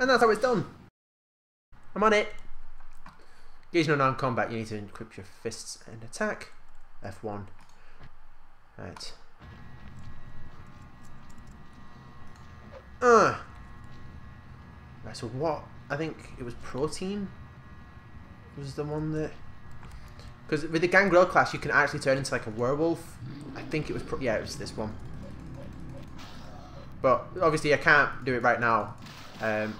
And that's how it's done. I'm on it. Engage no non-combat, you need to equip your fists and attack. F1. Right. Uh. Right, so what? I think it was Protean was the one that because with the Gangrel class you can actually turn into like a werewolf. I think it was yeah it was this one. But obviously I can't do it right now. Um,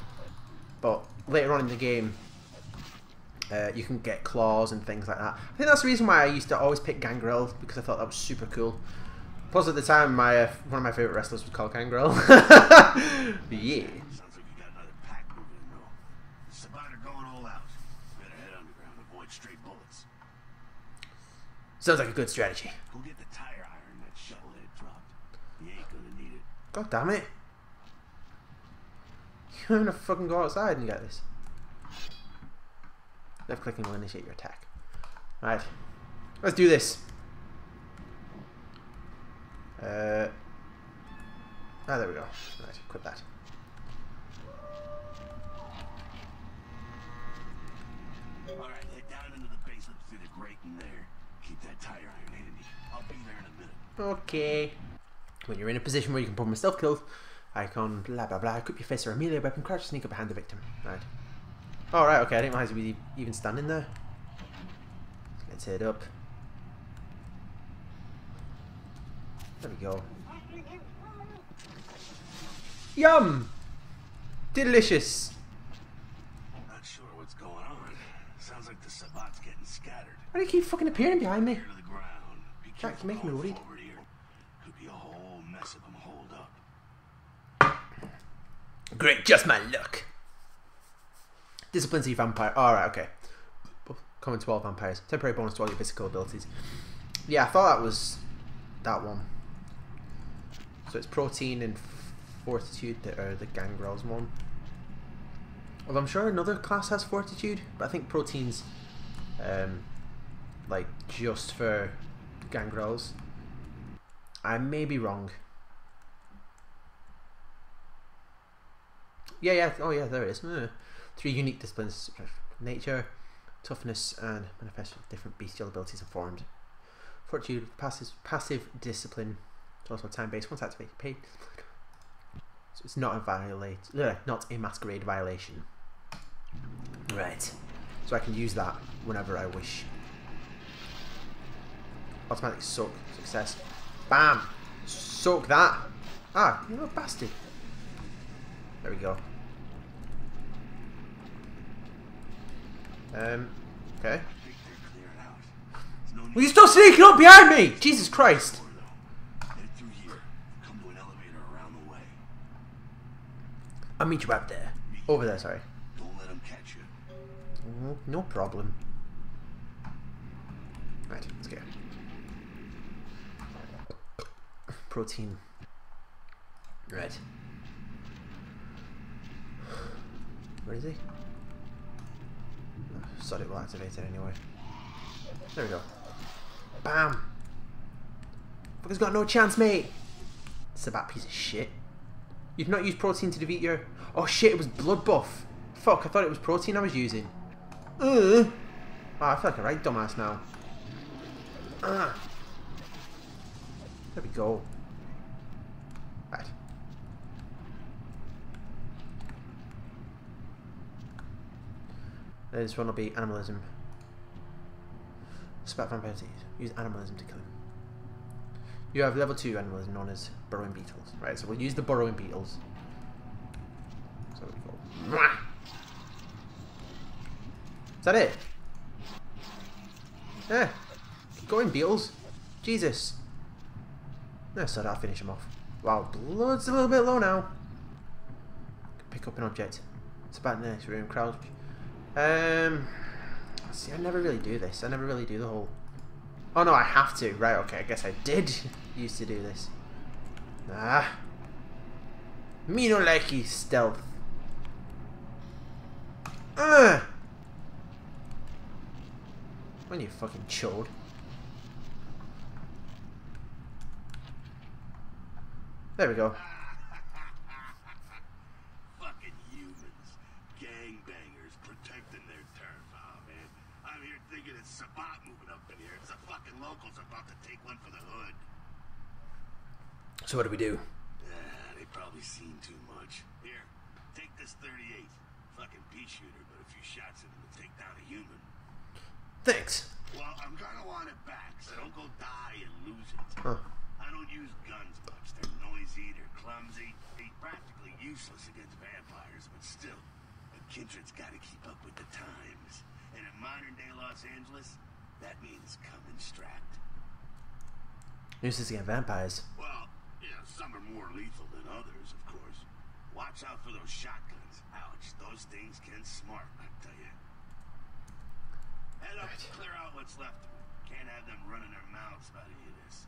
but later on in the game uh, you can get claws and things like that. I think that's the reason why I used to always pick Gangrel because I thought that was super cool. Plus, at the time, my uh, one of my favorite wrestlers was called Gangrel. yeah. Sounds like you got another pack moving in though. Sabbat are going all out. Better head underground, avoid stray bullets. Sounds like a good strategy. Go get the tire iron that shovelhead dropped. You ain't gonna need it. God damn it. You're gonna fucking go outside and get this. Left clicking will initiate your attack. Right. Let's do this. Uh, ah, there we go. Right, equip that. Alright, head down into the basement through the grate in there. Keep that tire iron handy. I'll be there in a minute. Okay. When you're in a position where you can perform a stealth kill, icon, blah blah blah, equip your fist or a melee weapon, crouch, sneak up behind the victim. Right. Alright, okay, I didn't realize we even standing there. Let's head up. There we go. Yum! Delicious! Not sure what's going on. Sounds like the Sabbat's getting scattered. Why do you keep fucking appearing behind me? Near to the ground. Be Jack, you're making me worried. forward here. Could be a whole mess of them holed up. Great, just my luck. Discipline vampire. Alright, okay. Common 12 vampires. Temporary bonus to all your physical abilities. Yeah, I thought that was that one. So it's Protean and fortitude that are the gangrels one. Although I'm sure another class has fortitude, but I think Protean's um, like just for gangrels. I may be wrong. Yeah, yeah. Oh, yeah. There it is. Uh, three unique disciplines: nature, toughness, and manifest different bestial abilities and formed. Fortitude, passive, passive discipline. It's also time-based. Once activated, paid. So it's not a violate, uh, not a masquerade violation. Right. So I can use that whenever I wish. Automatic soak success. Bam. Soak that. Ah, you little bastard. There we go. Um, okay. I think they're clearing out. There's Um, no need Well, you're still sneaking up behind me! Jesus Christ! for though. Head through here. Come to an elevator around the way. I'll meet you up there. Over there, sorry. Don't let them catch you. No problem. Right, let's go. Protean. Right. Where is he? Sorry, we'll activate it anyway. There we go. Bam! Fucker's got no chance, mate! It's a bad piece of shit. You've not used Protean to defeat your... Oh shit, it was blood buff. Fuck, I thought it was Protean I was using. Uh. Oh, I feel like a right dumbass now. Ah. There we go. Right. This one will be animalism. Spat vampire disease. Use animalism to kill him. You have level 2 animalism known as burrowing beetles. Right, so we'll use the burrowing beetles. So we go. Is that it? Yeah. Keep going, beetles. Jesus. No, so I'll finish him off. Wow, blood's a little bit low now. Pick up an object. It's about in the next room. Crouch. Um. See, I never really do this. I never really do the whole. Oh no, I have to. Right, okay, I guess I did used to do this. Ah. Me no likey stealth. Ugh. When you fucking chode. There we go. Fucking humans. Sabbat moving up in here. It's the fucking locals about to take one for the hood. So what do we do? Yeah, they probably seen too much. Here, take this 38. Fucking pea shooter, but a few shots in it will take down a human. Thanks. Well, I'm gonna want it back, so don't go die and lose it. Huh. I don't use guns much. They're noisy, they're clumsy, they're practically useless against vampires, but still, a Kindred's gotta keep up with the times. And in modern day Los Angeles, that means coming strapped. Useless against vampires. Well, yeah, some are more lethal than others, of course. Watch out for those shotguns. Ouch, those things can smart, I tell you. Head up and clear out what's left of them. Can't have them running their mouths about any of this.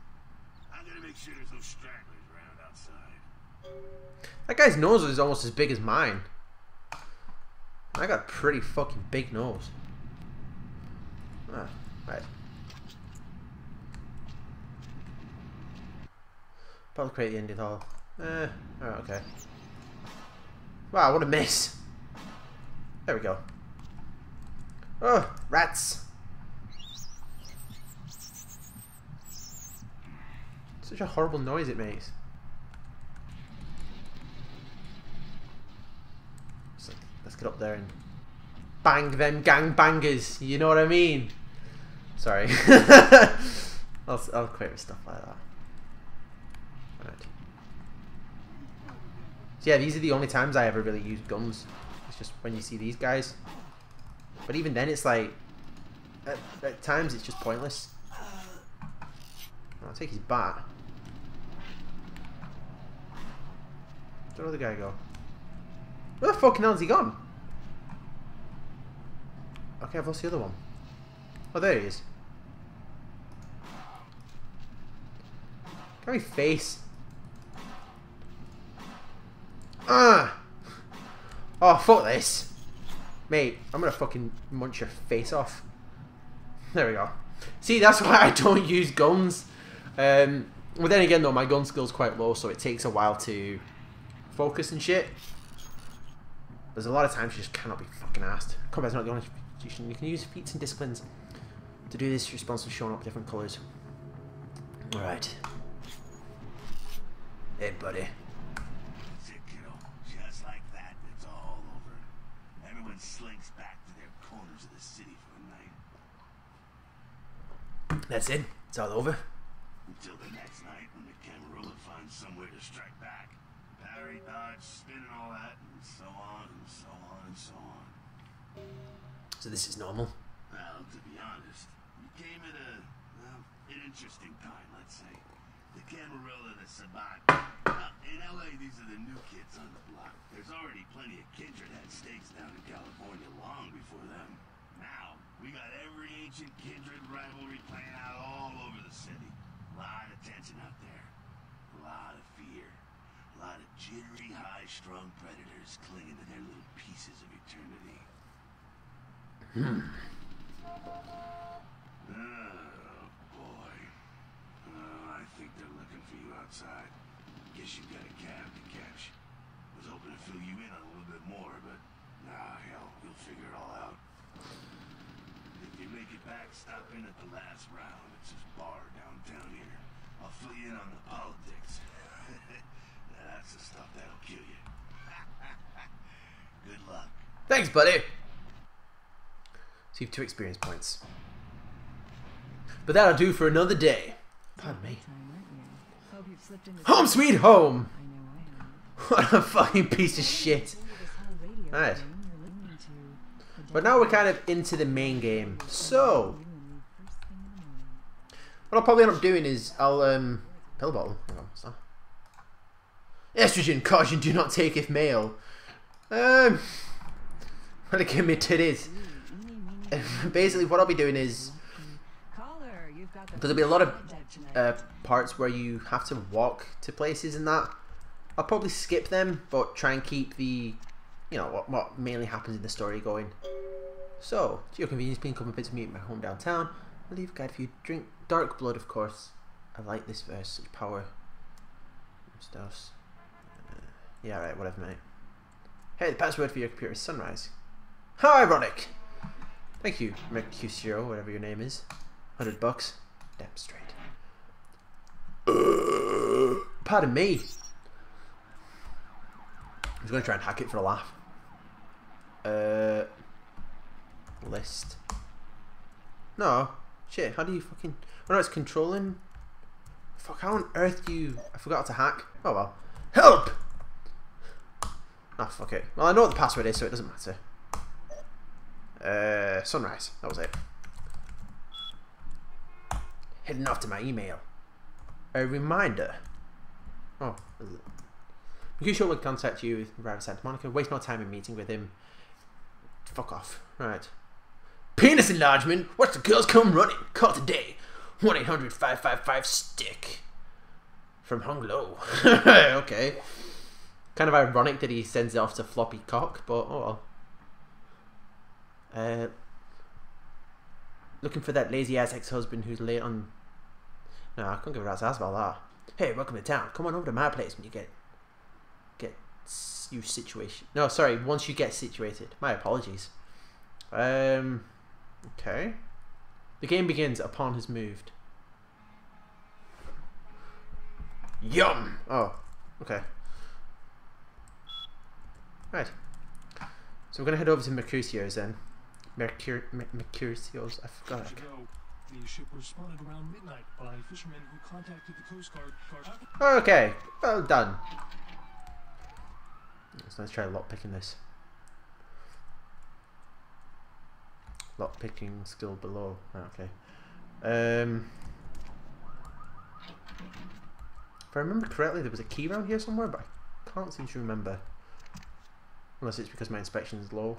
I'm gonna make sure there's no stragglers around outside. That guy's nose is almost as big as mine. I got a pretty fucking big nose. Ah, right. Probably create the ending hall. Eh, alright, okay. Wow, what a miss. There we go. Oh, rats. Such a horrible noise it makes. Like, let's get up there and bang them gang bangers. You know what I mean? Sorry. I'll, I'll quit with stuff like that. Right. So yeah, these are the only times I ever really use guns. It's just when you see these guys. But even then, it's like at, at times it's just pointless. I'll take his bat. Where'd the other guy go? Where the fucking hell's he gone? Okay, I've lost the other one. Oh, there he is. Can we face. Ah! Oh, fuck this. Mate, I'm gonna fucking munch your face off. There we go. See, that's why I don't use guns. Um, well, then again, though, my gun skill's quite low, so it takes a while to focus and shit. There's a lot of times you just cannot be fucking asked. Combat's not the only institution. You can use feats and disciplines to do this. Response to showing up different colours. Alright. Hey, buddy. That's it, kiddo. Just like that, it's all over. Everyone slinks back to their corners of the city for the night. That's it. It's all over. Until the next night when the Camarilla finds somewhere to strike back. Parry, dodge, spin and all that, and so on and so on and so on. So this is normal. Well, to be honest, you came at a, well, an interesting time, let's say. The Camarilla, the Sabbat. In LA, these are the new kids on the block. There's already plenty of kindred had stakes down in California long before them. Now, we got every ancient kindred rivalry playing out all over the city. A lot of tension out there. A lot of fear. A lot of jittery, high-strung predators clinging to their little pieces of eternity. Hmm. Oh, boy. Oh, I think they're looking for you outside. Guess you've got a cab to catch. Was hoping to fill you in on a little bit more, but nah, hell, we'll figure it all out. Make it back, stop in at the last round. It's this bar downtown here. I'll fill you in on the politics. That's the stuff that'll kill you. Good luck. Thanks, buddy. So you have two experience points. But that'll do for another day. Pardon me. Home sweet home! What a fucking piece of shit. Alright. thing you're listening to, the But now we're kind of into the main game. So, what I'll probably end up doing is I'll, um, pill bottle. On? Estrogen, caution, do not take if male. Um, well, give me titties. Basically, what I'll be doing is there'll be a lot of uh, parts where you have to walk to places and that. I'll probably skip them, but try and keep the, you know, what, what mainly happens in the story going. So, to your convenience, being come and visit me at my home downtown. I'll leave a guide for you. Drink dark blood, of course. I like this verse, such power. Stuffs. Uh, yeah, right, whatever, mate. Hey, the password for your computer is sunrise. How ironic! Thank you, Mercutio, whatever your name is. Hundred bucks. Damn straight. Pardon me. I was going to try and hack it for a laugh. Uh, list. No. Shit, how do you fucking... Oh no, it's controlling... Fuck, how on earth do you... I forgot to hack. Oh well. Help! Ah, fuck it. Well, I know what the password is, so it doesn't matter. Uh, sunrise. That was it. Heading off to my email. A reminder. Oh. Mercutio will contact you with Driver Santa Monica. Waste no time in meeting with him. Fuck off. Right. Penis enlargement. Watch the girls come running. Call today. 1 800 555 stick. From Hung Low. okay. Kind of ironic that he sends it off to floppy cock, but oh well. Uh, looking for that lazy ass ex husband who's late on. No, I couldn't give a rat's ass about that. Hey, welcome to town. Come on over to my place when you get get you situation. No, sorry. Once you get situated. My apologies. Um. Okay. The game begins upon his moved. Yum. Oh. Okay. Right. So we're gonna head over to Mercutio's then. Mercur Mercutio's. I forgot. Years ago, the ship was spotted around midnight by fishermen who contacted the Coast Guard. Guard Okay. Well done. Let's, let's try a lock picking this. Lock picking skill below. Ah, Okay. Um. If I remember correctly, there was a key around here somewhere, but I can't seem to remember. Unless it's because my inspection is low.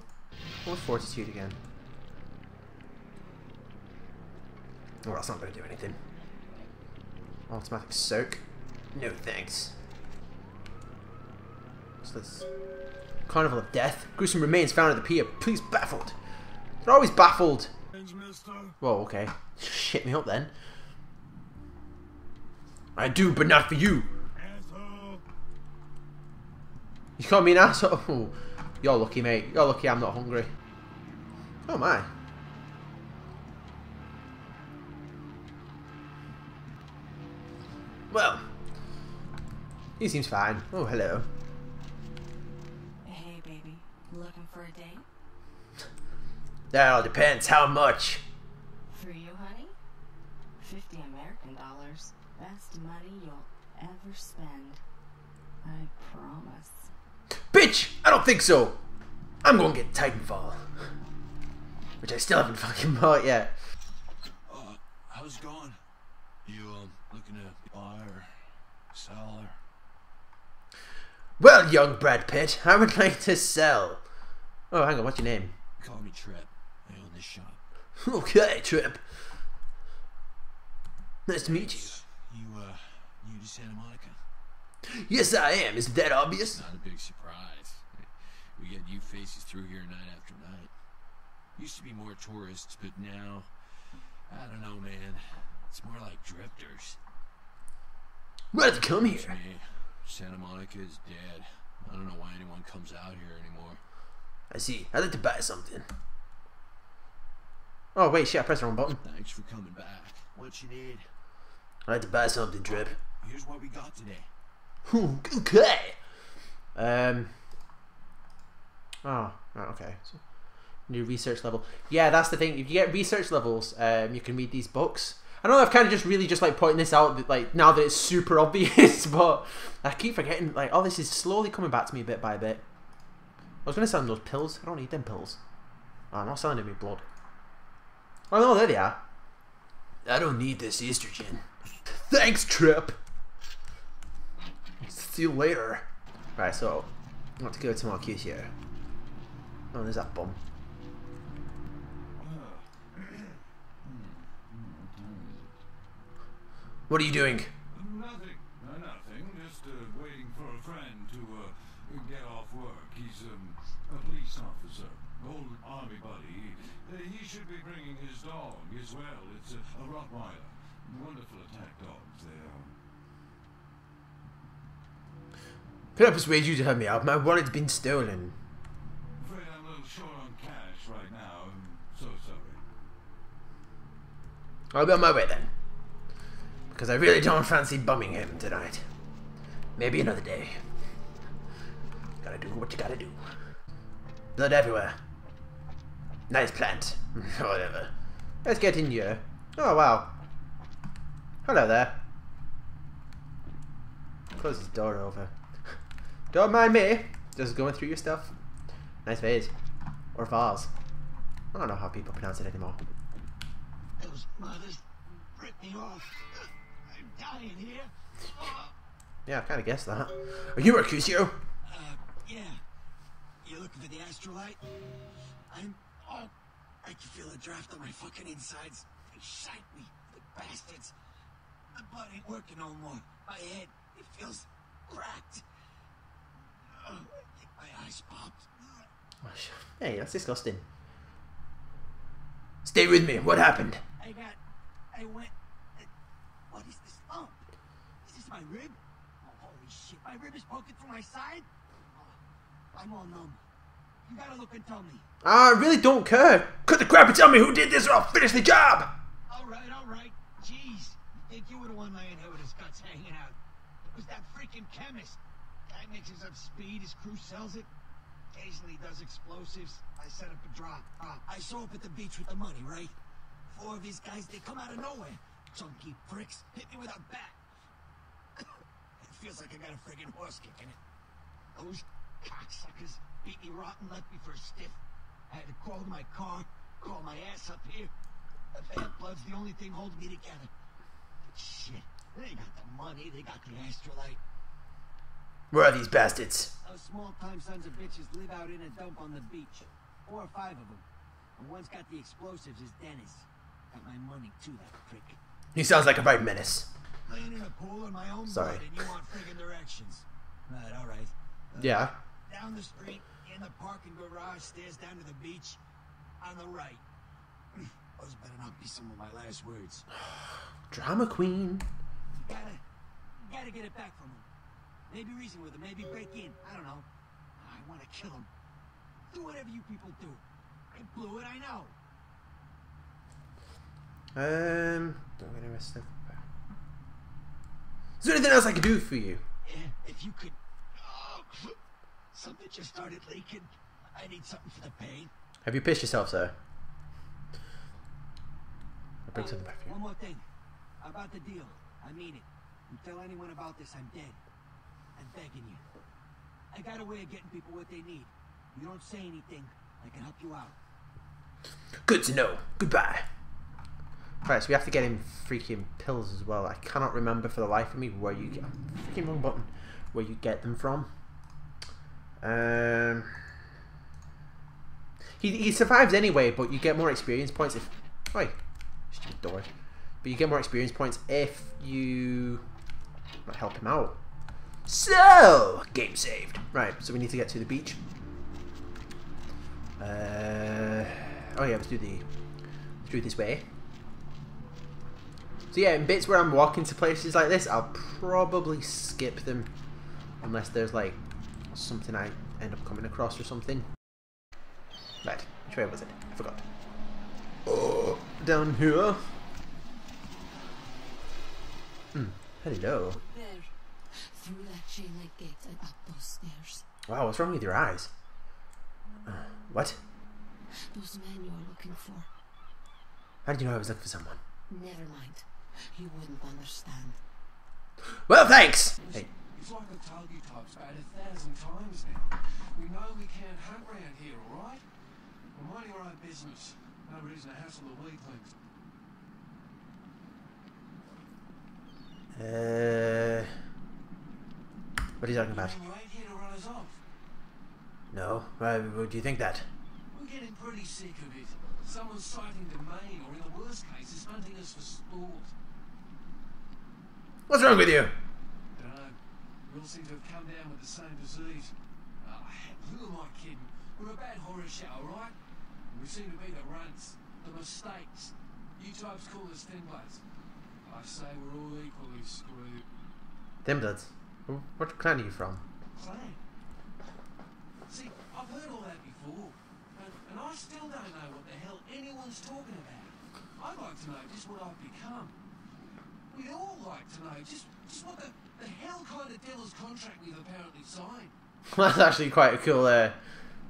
Or fortitude again. Well, that's not going to do anything. Automatic soak. No thanks. So let's... Carnival of Death. Gruesome remains found at the pier. Please baffled. They're always baffled. mister. Whoa, okay. Shit me up then. I do, but not for you. Asshole. You call me an asshole? Oh, you're lucky, mate. You're lucky I'm not hungry. Oh my. Well, he seems fine. Oh, hello. Hey, baby. Looking for a date? That all depends. How much? For you, honey? 50 American dollars. Best money you'll ever spend. I promise. Bitch! I don't think so. I'm going to get Titanfall, which I still haven't fucking bought yet. Uh, how's it going? You, um, looking to buy or sell or... Well, young Brad Pitt, I would like to sell. Oh, hang on. What's your name? Call me Trip. I own this shop. Okay, Trip. Nice to meet you. You, uh, new to Santa Monica? Yes, I am. Isn't that obvious? Not a big surprise. We get new faces through here night after night. Used to be more tourists, but now, I don't know, man. It's more like drifters. Why did you come here? me. Santa Monica is dead. I don't know why anyone comes out here anymore. I see. I'd like to buy something. Oh, wait, shit. I pressed the wrong button. Thanks for coming back. What you need? I had to buy something, Trip. Here's what we got today. okay. Um. Oh, right, okay. So, new research level. Yeah, that's the thing. If you get research levels, um, you can read these books. I know I've kind of just really just like pointing this out, that, like now that it's super obvious, but I keep forgetting. Like, oh, this is slowly coming back to me bit by bit. I was gonna sell them those pills. I don't need them pills. Oh, I'm not selling any blood. Oh no, there they are. I don't need this estrogen. Thanks, Trip. See you later. Right, so I want to go to Marcusio. Oh, there's that bomb. What are you doing? Nothing. Uh, nothing. Just uh, waiting for a friend to uh, get off work. He's um, a police officer, old army buddy. Uh, he should be bringing his dog as well. It's a, a Rottweiler. Wonderful attack dogs they are. Can I persuade you to help me out? My wallet's been stolen. Afraid I'm a little short on cash right now. I'm so sorry. I'll be on my way then. Because I really don't fancy bumming him tonight. Maybe another day. Gotta do what you gotta do. Blood everywhere. Nice plant. Whatever. Let's get in here. Oh wow. Hello there. Close his door over. Don't mind me. Just going through your stuff. Nice vase. Or vase. I don't know how people pronounce it anymore. Those mothers ripped me off. I'm dying here. Oh, Yeah, I kind of guessed that. Are you Mercutio? uh, yeah. You looking for the astrolite? I'm. Oh, I can feel a draft on my fucking insides. They shite me, the bastards. My blood ain't working no more. My head, it feels cracked. Oh, I think my eyes popped. Hey, that's disgusting. Stay with me. What happened? I got. I went. uh, What is this? lump? is this my rib? Oh, holy shit! My rib is poking through my side. Oh, I'm all numb. You gotta look and tell me. I really don't care. Cut the crap and tell me who did this or I'll finish the job. All right, all right. Jeez, you think you were the one laying here with his guts hanging out? It was that freaking chemist. Guy mixes up speed. His crew sells it. Occasionally does explosives. I set up a drop. Uh, I show up at the beach with the money, right? Four of these guys, they come out of nowhere. Chunky pricks hit me with a bat. it feels like I got a friggin' horse kicking it. Those cocksuckers beat me rotten, left me for a stiff. I had to crawl to my car, crawl my ass up here. The vamp blood's the only thing holding me together. But shit, they got the money, they got the astrolite. Where are these bastards? Those small-time sons of bitches live out in a dump on the beach. Four or five of them. And one's got the explosives is Dennis. Got my money too, that prick. He sounds like a right menace. Laying in a pool in my own Sorry. blood and you want friggin' directions. Right, all right. Uh, Yeah. Down the street, in the parking garage, stairs down to the beach, on the right. Those better not be some of my last words. Drama queen. You Gotta, gotta get it back from him. Maybe reason with him, maybe break in. I don't know. I want to kill him. Do whatever you people do. I blew it, I know. Um, don't get arrested. Is there anything else I can do for you? Yeah, if you could. Something just started leaking. I need something for the pain. Have you pissed yourself, sir? I'll bring something back for you. One more thing. About the deal. I mean it. You tell anyone about this, I'm dead. I'm begging you. I got a way of getting people what they need. You don't say anything, I can help you out. Good to know. Goodbye. Right, so we have to get him freaking pills as well. I cannot remember for the life of me where you get freaking wrong button. Where you get them from. Um, he he survives anyway, but you get more experience points if. Oi, stupid door. But you get more experience points if you help him out. So game saved. Right, so we need to get to the beach. Uh, oh yeah, let's do the it this way. So yeah, in bits where I'm walking to places like this, I'll probably skip them unless there's like something I end up coming across or something. Right, which way was it? I forgot. Oh, down here. Hmm. Hello. There. Through that chain link gate and up those stairs. Wow, what's wrong with your eyes? Uh, what? Those men you're looking for. How did you know I was looking for someone? Never mind. You wouldn't understand. Well, thanks. Hey, It's like the Targi types about a thousand times now. We know we can't hunt round here, alright? We're minding our own business. No reason to hassle the weaklings. uh, what are you talking about? You ain't here to run us off. No, why would you think that? We're getting pretty sick of it. Someone's sighting domain, or in the worst case, is hunting us for sport. What's wrong with you? All seem to have come down with the same disease. Ah, who am I kidding? We're a bad horror show, alright? We seem to be the runts, the mistakes. You types call us thin bloods. I say we're all equally screwed. Dimbloods. What clan are you from? Clan. See, I've heard all that before, and, and I still don't know what the hell anyone's talking about. I'd like to know just what I've become. We'd all like to know just, just what the, the hell kind of devil's contract we've apparently signed. That's actually quite a cool. Uh,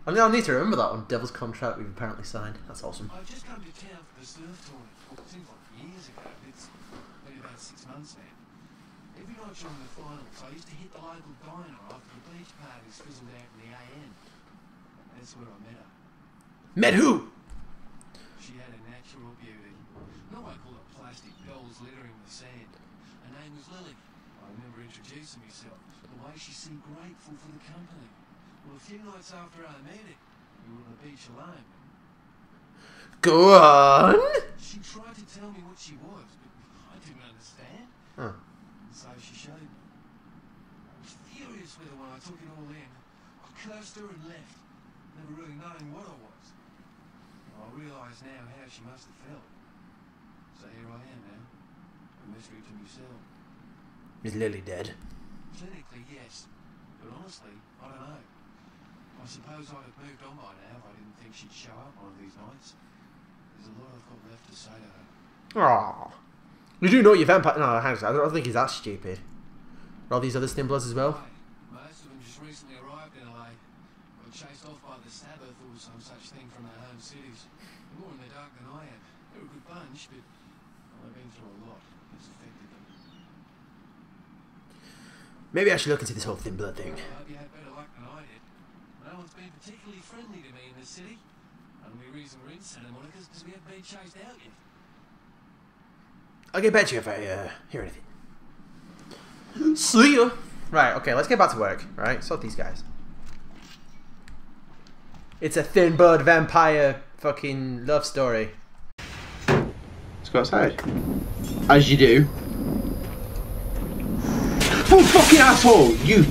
I mean, I'll need to remember that one. Devil's contract we've apparently signed. That's awesome. I've just come to town for the surf tournament. Seems like years ago. It's been about six months now. Every night during the finals, I used to hit the local diner after the beach parties fizzled out in the AN. That's where I met her. Met who? She had a natural beauty. No, I call it plastic dolls littering the sand. Her name was Lily. I remember introducing myself. The way she seemed grateful for the company. Well, a few nights after I met her, we were on the beach alone. Go on. She tried to tell me what she was, but I didn't understand. Huh. So she showed me. I was furious with her when I took it all in. I cursed her and left, never really knowing what I was. I realise now how she must have felt. So here I am now, a mystery to myself. Is Lily dead? Clinically, yes, but honestly, I don't know. I suppose I'd have moved on by now if I didn't think she'd show up one of these nights. There's a lot I've got left to say to her. Aww. You do know your vampire. No, hang on. I don't think he's that stupid. Are all these other Stimblers as well? Most of them just recently arrived in LA. Got chased off by the Sabbat or some such thing from their home cities. They're more in the dark than I am. They're a good bunch, but well, they've been through a lot. It's affected them. Maybe I should look into this whole thin blood thing. I hope you had better luck than I did. No one's been particularly friendly to me in this city. Only reason we're in Santa Monica is because we haven't been chased out yet. I'll get back to you if I uh, hear anything. See ya. Right, okay, let's get back to work, right? Sort these guys. It's a thin blood vampire fucking love story. Go outside. As you do. Oh, fucking asshole! You